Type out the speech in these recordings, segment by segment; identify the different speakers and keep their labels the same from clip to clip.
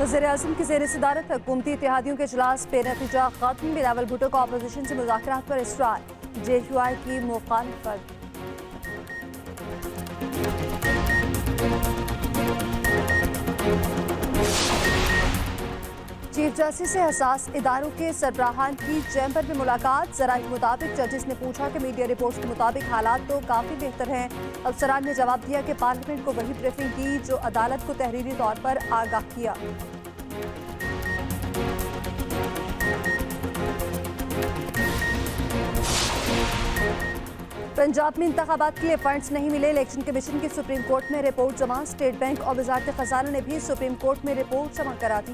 Speaker 1: وزیر اعظم کی زیر صدارت حکومتی اتحادیوں کے اجلاس پہ نتیجہ ختم بلاول بھٹو کا اپوزیشن سے مذاکرات پر اصرار، جے یو آئی کی مخالفت چیف جسٹس سے حساس اداروں کے سربراہان کی چیمبر میں ملاقات۔ ذرائع کے مطابق ججز نے پوچھا کہ میڈیا رپورٹس کے مطابق حالات تو کافی بہتر ہیں۔ افسران نے جواب دیا کہ پارلیمنٹ کو وہی بریفنگ کی جو عدالت کو تحریری طور پر آگاہ کیا۔ پنجاب میں انتخابات کے لیے فنڈز نہیں ملے۔ الیکشن کمیشن کی سپریم کورٹ میں رپورٹ جمع۔ اسٹیٹ بینک اور وزارت خزانہ نے بھی سپریم کورٹ میں رپورٹ جمع کرا دی۔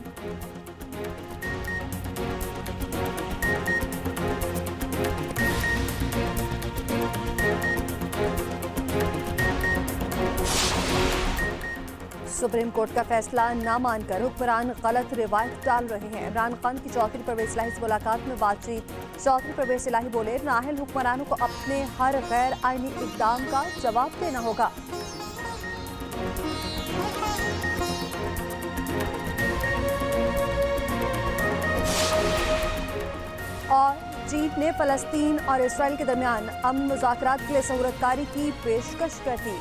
Speaker 1: سپریم کورٹ کا فیصلہ نہ مان کر حکمران غلط روایت ڈال رہے ہیں۔ عمران خان کی چوتھری پرویز الہی سے ملاقات میں بات چیت۔ چوتھری پرویز الہی بولے، نااہل حکمرانوں کو اپنے ہر غیر آئینی اقدام کا جواب دینا ہوگا۔ اور چین نے فلسطین اور اسرائیل کے درمیان امن مذاکرات کے لیے صورتکاری کی پیشکش کر دی۔